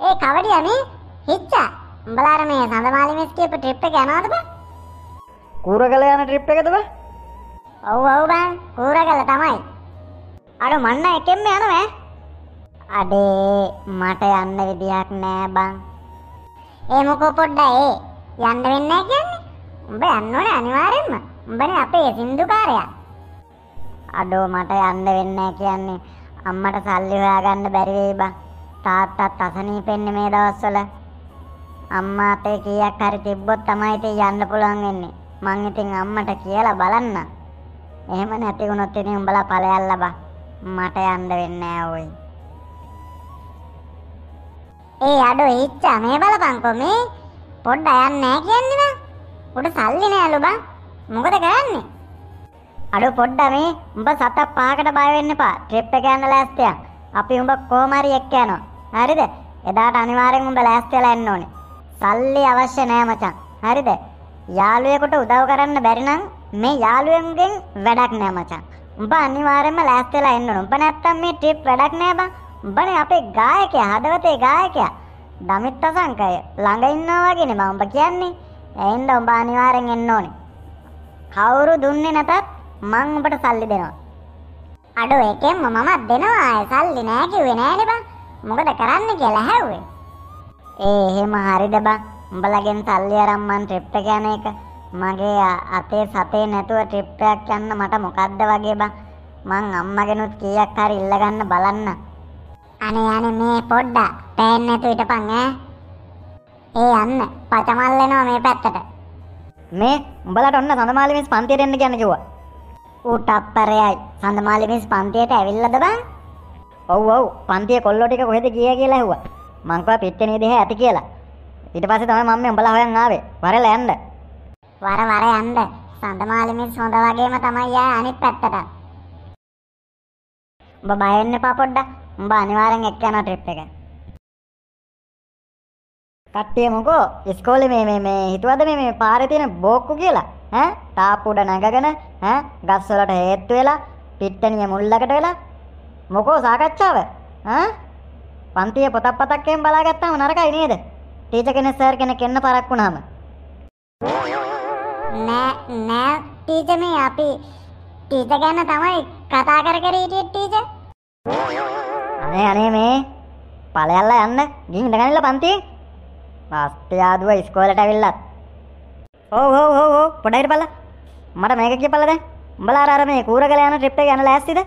ඒ කවඩියා මේ හිච්චා. උඹලාර මේ සඳමාලි මිස් කියපු ට්‍රිප් එක යනවද බං? කූරගල යන ට්‍රිප් එකද බං? ඔව් ඔව් බං. කූරගල තමයි. අර මන්න එකෙන්ම යනවා අඩේ මට යන්න විදියක් නෑ බං. ඒ මොකෝ පොඩ්ඩයි ඒ යන්න වෙන්නේ නෑ කියන්නේ. උඹ යන්න ඕනේ අනිවාර්යෙන්ම. උඹනේ අපේ සින්දුකාරයා. අඩෝ මට යන්න වෙන්නේ නෑ කියන්නේ අම්මට සල්ලි හොයාගන්න බැරි වෙයි බං. තාත්තත් අසනීපෙන්නේ මේ දවස්වල. අම්මා අපේ කීයක් හරි තිබ්බොත් තමයි ඉතින් යන්න පුළුවන් වෙන්නේ. මං ඉතින් අම්මට කියලා බලන්න. එහෙම නැති වුණොත් ඉතින් උඹලා ඵලයල්ලා බං. මට යන්න වෙන්නේ නෑ ඔයි. ඒ අඩෝ ඉච්චා මේ බලපන්කෝ මේ පොඩ්ඩ යන්නේ නෑ කියන්නේ බං. උඩ සල්ලි නෑලු බං. මොකද කරන්නේ? අඩෝ පොඩ්ඩ මේ උඹ සතක් පහකට බය වෙන්න එපා. ට්‍රිප් එක යන්න ලෑස්තියක්. අපි උඹ කොහොම හරි එක්ක යනවා. හරිද? එදාට අනිවාර්යෙන් උඹ ලෑස්ති වෙලා එන්න ඕනේ. සල්ලි අවශ්‍ය නෑ මචං. හරිද? යාළුවෙකුට උදව් කරන්න බැරි නම් මේ යාළුවෙන්ගෙන් වැඩක් නෑ මචං. උඹ අනිවාර්යෙන්ම ලෑස්ති වෙලා එන්න ඕනේ. උඹ නැත්තම් මේ ට්‍රිප් වැඩක් නෑ බං. උඹනේ අපේ ගායකයා, හදවතේ ගායකයා. දමිත් අසංකය ළඟ ඉන්නවා වගේනේ මම උඹ කියන්නේ. එහෙනම් උඹ අනිවාර්යෙන් එන්න ඕනේ. කවුරු දුන්නේ නැතත් මං උඹට සල්ලි දෙනවා. අඩෝ එකෙන්ම මමත් දෙනවා ආයේ සල්ලි නෑ කිව්වේ නෑනේ බං. මොකද කරන්න කියලා හැව්වේ. ඒ එහෙම හරිද බං? උඹලගෙන් සල්ලි අරන් මං ට්‍රිප් එක යන එක මගේ අතේ සතේ නැතුව ට්‍රිප් එකක් යන්න මට මොකද්ද වගේ බං? මං අම්මගෙනුත් කීයක් හරි ඉල්ලගන්න බලන්න. අනේ අනේ මේ පොඩ්ඩක් පෑන් නැතුව හිටපන් ඈ. ඒ යන්න පචමල් එනවා මේ පැත්තට. මේ උඹලට ඔන්න සඳමාලි මිස් පන්තියට එන්න කියන්න කිව්වා. ඌ ටප්පරයයි සඳමාලි මිස් පන්තියට ඇවිල්ලාද බං? ඔව් ඔව් පන්තියේ කොල්ලෝ ටික කොහෙද ගියේ කියලා ඇහුවා. මං කිව්වා පිට්ටනිය දෙහැ ඇති කියලා. ඊට පස්සේ තමයි මම මේ උඹලා හොයන් ආවේ. වරෙලා යන්න. වර වර යන්න. සඳමාලි මිස් හොඳ වගේම තමයි ආ අනිත් පැත්තට. උඹ බය වෙන්න එපා පොඩ්ඩක්. උඹ අනිවාර්යෙන් එක්ක යනවා ට්‍රිප් එක. කට්ටිය මොකෝ ඉස්කෝලේ මේ මේ මේ හිතුවද මේ මේ පාරේ තියෙන බෝක්කු කියලා ඈ තාප්පු උඩ නැගගෙන ඈ ගස් වලට හේතු වෙලා පිට්ටනිය මුල්ලකට වෙලා මොකෝ සාකච්ඡාව? පන්තියේ පොතක් පතක් එහෙම බලාගත්තාම නරකයි නේද? ටීචර් කෙනෙක් සර් කෙනෙක් එන්න පරක් වුණාම. නෑ නෑ ටීචර් මේ අපි ටීචර් ගැන තමයි කතා කර කර හිටියේ ටීචර්. අනේ අනේ මේ ඵලයල්ලා යන්න ගිහින් ඉඳගන්නilla පන්තියේ ලාස්ට් යාදුව ඉස්කෝලේට ඇවිල්ලත්. ඔව් ඔව් ඔව් ඔව් පොඩ්ඩක් බලන්න මට මේක කියපල්ලා දැන්. උඹලා අර අර මේ කූරගල යන ට්‍රිප් එක යන ලෑස්තිද?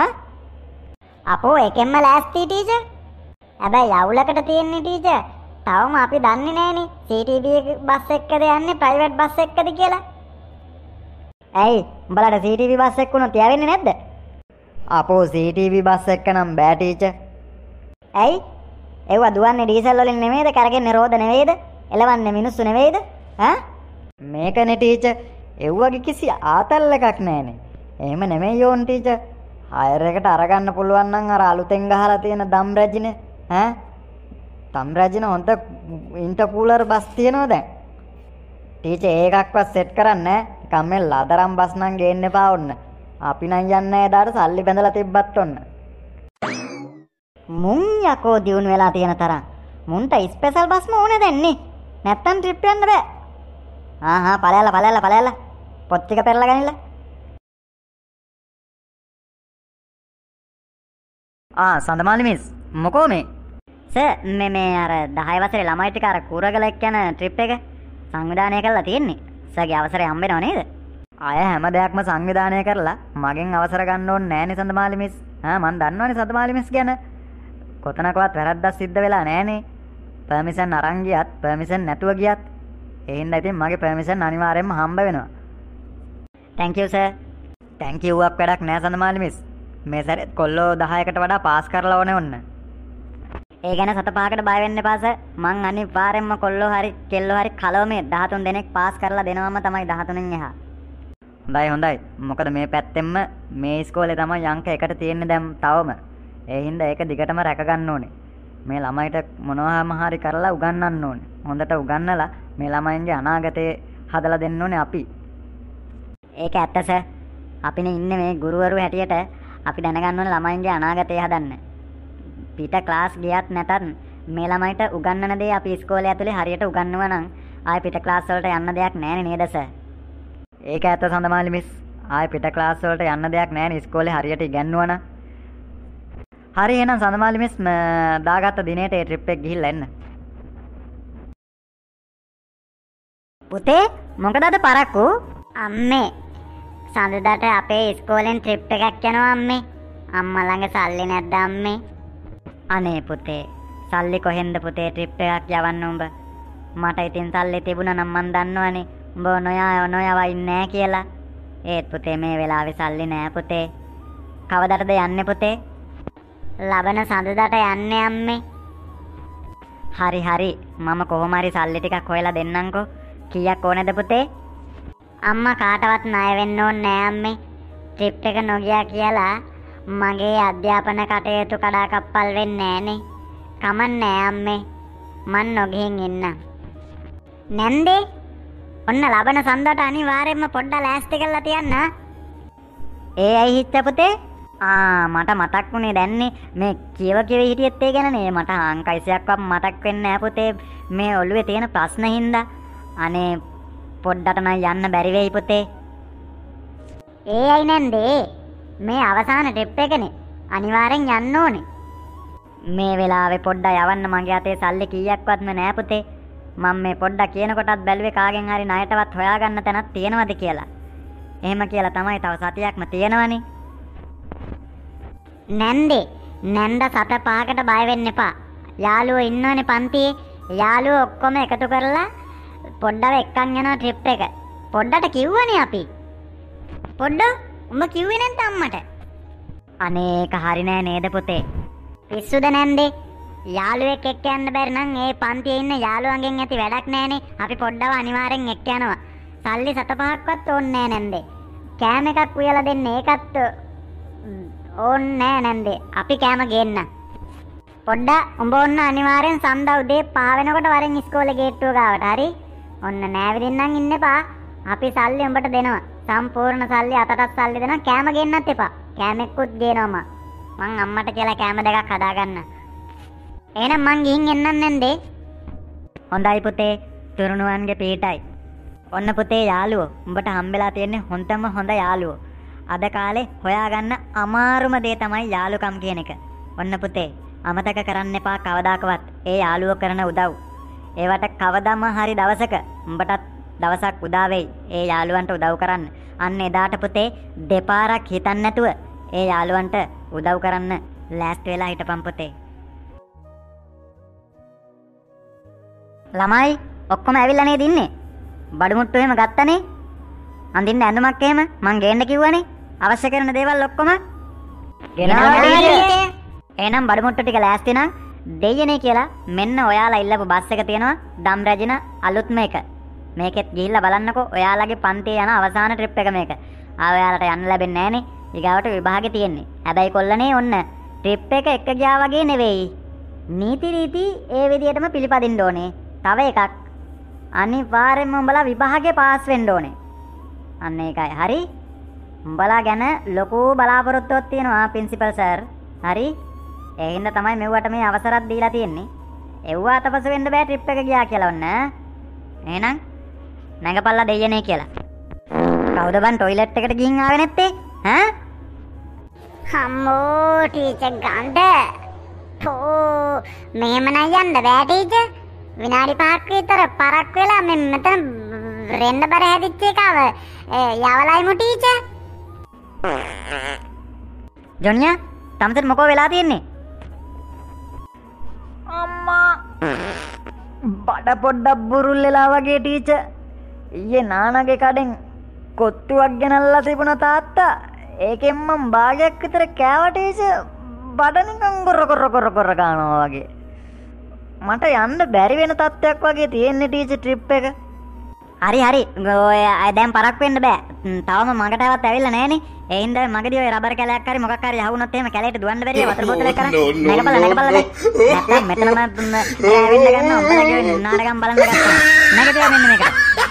ආ අපෝ එකෙන්ම ලෑස්ති ටීචර්. හැබැයි අවුලකට තියෙන්නේ ටීචර්. තවම අපි දන්නේ නෑනේ CTB බස් එක්කද යන්නේ ප්‍රයිවට් බස් එක්කද කියලා. ඇයි? උඹලට CTV බස් එක්ක උනොත් යවෙන්නේ නැද්ද? අපෝ CTV බස් එක්ක නම් බෑ ටීචර්. ඇයි? ඒවා දුවන්නේ ඩීසල් වලින් නෙමෙයිද කරගෙන්නේ රෝද නෙවෙයිද? එලවන්නේ මිනිස්සු නෙවෙයිද? ඈ? මේකනේ ටීචර්. එව්වගේ කිසි ආතල් එකක් නැහනේ. එහෙම නෙමෙයි යෝන් ටීචර් හයර් එකට අරගන්න පුළුවන් නම් අර අලුතෙන් ගහලා තියෙන දම් රැජිනේ ඈ දම් රැජින හොඳ ඉන්ටර්කූලර් බස් තියෙනවා දැන් ටීචර් ඒකක්වත් සෙට් කරන්නේ නැහැ. නිකන් මේ ලදරම් බස් නම් ගේන්න එපා ඔන්න. අපි නම් යන්නේ එදාට සල්ලි බැඳලා තිබ්බත් ඔන්න. මුන් යකෝ දියුණු වෙලා තියෙන තරම්. මුන්ට ස්පෙෂල් බස්ම ඕනේ දැන් නේ. නැත්තම් ට්‍රිප් යන්න බෑ. ආහා ඵලයල්ලා ඵලයල්ලා ඵලයල්ලා. පොත් ටික පෙරලා ගනින්න. ආ සඳමාලි මිස්. මොකෝ මේ? සර් මේ මේ අර 10 වසරේ ළමයි ටික අර කුරගල එක්ක යන ට්‍රිප් එක සංවිධානය කරලා තියෙන්නේ. සර්ගේ අවසරය හම්බෙනව නේද? අය හැම දෙයක්ම සංවිධානය කරලා මගෙන් අවසර ගන්න ඕනේ නෑනේ සඳමාලි මිස්. ආ මන් දන්නවනේ සඳමාලි මිස් ගැන. කොතනකවත් වැරද්දක් සිද්ධ වෙලා නෑනේ. පර්මිෂන් අරන් ගියත් පර්මිෂන් නැතුව ගියත් ඒ හින්දා ඉතින් මගේ පර්මිෂන් අනිවාර්යයෙන්ම හම්බ වෙනවා. Thank you sir. Thank you වක් වැඩක් නෑ සඳමාලි මිස් මේ සැරේත් කොල්ලෝ 10කට වඩා පාස් කරලා ඕනේ ඔන්න ඒ ගැන සත පහකට බය වෙන්න එපා සර්. මං අනිවාර්යෙන්ම කොල්ලෝ හරි කෙල්ලෝ හරි කලවමේ 13 දෙනෙක් පාස් කරලා දෙනවම තමයි 13න් එහා. හොඳයි හොඳයි මොකද මේ පැත්තෙන්ම මේ ඉස්කෝලේ තමයි අංක එකට තියෙන්නේ දැන් තවම ඒ හින්දා ඒක දිගටම රැක ගන්න ඕනේ මේ ළමයිට මොනවාම හරි කරලා උගන්වන්න ඕනේ හොඳට උගන්නලා මේ ළමයින්ගේ අනාගතේ හදලා දෙන්න ඕනේ අපි ඒක ඇත්ත සර්. අපිනේ ඉන්නේ මේ ගුරුවරු හැටියට අපි දැනගන්න ඕනේ ළමයින්ගේ අනාගතය හදන්න. පිට ක්ලාස් ගියත් නැතත් මේ ළමයිට උගන්වන දේ අපි ඉස්කෝලේ ඇතුලේ හරියට උගන්වනවා නම් ආයෙ පිට ක්ලාස් වලට යන්න දෙයක් නැහැ නේද සර්? ඒක ඇත්ත සඳමාලි මිස්. ආයේ පිට ක්ලාස් වලට යන්න දෙයක් නැහැ නේ ඉස්කෝලේ හරියට ඉගෙනුවා නම්. හරි එහෙනම් සඳමාලි මිස් ම- දාගත්ත දිනේට ඒ ට්‍රිප් එක ගිහිල්ලා එන්න. පුතේ මොකද අද පරක්කු? අම්මේ සඳුදාට අපේ ඉස්කෝලෙන් ට්‍රිප් එකක් යනවා අම්මේ. අම්මා ළඟ සල්ලි නැද්ද අම්මේ? අනේ පුතේ සල්ලි කොහෙන්ද පුතේ ට්‍රිප් එකක් යවන්න උඹ? මට ඉතින් සල්ලි තිබුණා නම් මන් දන්නවනේ උඹ නොයා නොයව ඉන්නේ කියලා. ඒත් පුතේ මේ වෙලාවේ සල්ලි නෑ පුතේ. කවදටද යන්නේ පුතේ? ලබන සඳුදාට යන්නේ අම්මේ. හරි හරි මම කොහොම හරි සල්ලි ටිකක් හොයලා දෙන්නම්කෝ. කීයක් ඕනේද පුතේ? අම්මා කාටවත් ණය වෙන්න ඕනේ නෑ අම්මේ. ට්‍රිප් එක නොගියා කියලා මගේ අධ්‍යාපන කටයුතු කඩාකප්පල් වෙන්නේ නෑනේ. කමන්නේ අම්මේ. මන් නොගිහින් ඉන්නම්. නැන්දේ ඔන්න ලබන සඳට අනිවාර්යෙන්ම පොඩ්ඩක් ලෑස්ති කරලා තියන්න. ඒ ඇයි හිච්ච පුතේ? ආ මට මතක් වුණේ දැන්නේ මේ කියව කියව හිටියෙත් ඒ ගැනනේ මට අංක 20ක්වත් මතක් වෙන්නේ නෑ පුතේ මේ ඔළුවේ තියෙන ප්‍රශ්න හින්දා අනේ පොඩ්ඩට නම් යන්න බැරි වෙයි පුතේ ඒ අයි නැන්දේ මේ අවසාන ට්‍රිප් එකනේ. අනිවාර්යෙන් යන්න ඕනේ. මේ වෙලාවේ පොඩ්ඩක් යවන්න මගේ අතේ සල්ලි කීයක්වත්ම නෑ පුතේ මම මේ පොඩ්ඩක් කියන කොටත් බැලුවේ කාගෙන් හරි ණයටවත් හොයාගන්න තැනක් තියෙනවද කියලා එහෙම කියලා තමයි තව සතියක්ම තියෙනවනේ නැන්දේ නැන්ද සත පහකට බය වෙන්න එපා. යාළුවෝ ඉන්නවනේ පන්තියේ. යාළුවෝ ඔක්කොම එකතු කරලා පොඩ්ඩව එක්කන් යනවා ට්‍රිප් එක. පොඩ්ඩට කිව්වනේ අපි. පොඩ්ඩ උඹ කිව්වේ නැද්ද අම්මට? අනේ ඒක හරි නෑ නේද පුතේ පිස්සුද නැන්දේ? යාළුවෙක් එක්ක යන්න බැරි නම් ඒ පන්තියේ ඉන්න යාළුවන්ගෙන් ඇති වැඩක් නෑනේ. අපි පොඩ්ඩව අනිවාර්යෙන් එක්ක යනවා. සල්ලි සත පහක්වත් ඕනේ නෑ නැන්දේ. කෑම එකක් උයලා දෙන්න ඒකත් ඕන්නේ නෑ නැන්දේ. අපි කෑම ගේන්න. පොඩ්ඩ උඹ ඔන්න අනිවාර්යෙන් සන්දා උදේ පහ වෙනකොට වරෙන් ඉස්කෝලේ ගේට්ටුව ගාවට හරි. ඔන්න නෑවිදින්නම් ඉන්න එපා. අපි සල්ලි උඹට දෙනවා. සම්පූර්ණ සල්ලි අතටත් සල්ලි දෙනවා. කෑම ගේන්නත් එපා. කෑමෙක්කුත් ගේනවා මං. මං අම්මට කියලා කෑම දෙකක් හදාගන්න. එහෙනම් මං ගිහින් එන්නම් නැන්දේ. හොඳයි පුතේ තුරුණුවන්ගේ පීටයි ඔන්න පුතේ යාළුවෝ උඹට හම්බෙලා තියෙන්නේ හොඳම හොඳ යාළුවෝ අද කාලේ හොයාගන්න අමාරුම දේ තමයි යාළුකම් කියන එක ඔන්න පුතේ අමතක කරන්න එපා කවදාකවත් ඒ යාළුවෝ කරන උදව් ඒවට කවදම හරි දවසක උඹටත් දවසක් උදා වෙයි ඒ යාළුවන්ට උදව් කරන්න අන්න එදාට පුතේ දෙපාරක් හිතන්න නැතුව ඒ යාළුවන්ට උදව් කරන්න ලෑස්ති වෙලා හිටපන් පුතේ ළමයි ඔක්කොම ඇවිල්ලා නේද ඉන්නේ? බඩු මුට්ටු එහෙම ගත්තනේ. අඳින්න ඇඳුමක් එහෙම මං ගේන්න කිව්වනේ. අවශ්‍ය කරන දේවල් ඔක්කොම ගෙනාවා. එහෙනම් බඩු මුට්ටු ටික ලෑස්ති නම් දෙයියනේ කියලා මෙන්න ඔයාලා ඉල්ලපු බස් එක තියෙනවා දම් රැජින අලුත්ම එක. මේකෙත් ගිහිල්ලා බලන්නකෝ ඔයාලගේ පන්තියේ යන අවසාන ට්‍රිප් එක මේක. ආ ඔයාලට යන්න ලැබෙන්නේ නැහනේ. ඊගාවට විභාගෙ තියෙන්නේ. හැබැයි කොල්ලනේ ඔන්න ට්‍රිප් එක එක ගියා වගේ නෙවෙයි. නීති රීති ඒ විදිහටම පිළිපදින්න ඕනේ. තව එකක් අනිවාර්යෙන්ම උඹලා විභාගේ පාස් වෙන්න ඕනේ. අන්න ඒකයි. හරි? උඹලා ගැන ලොකු බලාපොරොත්තුවක් තියෙනවා ප්‍රින්සිපල් සර්. හරි? ඒ හින්දා තමයි මෙව්වට මේ අවසරත් දීලා තියෙන්නේ. එව්වා අතපසු වෙන්න බෑ ට්‍රිප් එක ගියා කියලා ඔන්න. එහෙනම් නැගපල්ලා දෙයියනේ කියලා. කවුද බන් টয়ලට් එකට ගිහින් ආවේ නැත්තේ? ඈ? අම්මෝ ටීචර් ගඳ. තෝ මෙහෙම නම් යන්න බෑ ටීචර්. විනාඩි 5ක් විතර පරක් වෙලා මෙ මෙතන රෙන්න බර හැදිච්ච එකව යවලයිමු ටීචර්. ජොනියා තමසට මොකෝ වෙලා තියෙන්නේ? බඩ පොඩ්ඩක් බුරුල් වෙලා වගේ ටීචර්. ඊයේ නානගේ කඩෙන් කොත්තුවක් ගෙනල්ලා තිබුණ තාත්තා ඒකෙන් මම භාගයක් විතර කෑවා ටීචර්. බඩ නිකන් ගොර ගොර ගොර ගොර ගන්නවා වගේ. මට යන්න බැරි වෙන තත්ත්වයක් වගේ තියෙන්නේ ටීචර් ට්‍රිප් එක. හරි හරි. ඔය දැන් පරක් වෙන්න බෑ. තවම මගටවත් ඇවිල්ලා නැහනේ ඒ හින්දා මගදී ඔය රබර් කැලයක් හරි මොකක් හරි යහුනොත් එහෙම කැලේට දුවන්න බැරිය වතුර බෝතලයක් කරන් නැගපල්ලා no. නැත්තම් මෙතනම ඇවිල්ලා ගන්න උඹලා කියවෙන්නේ නාටකම් බලන්න ගත්තා නැගපියා මෙන්න මේකට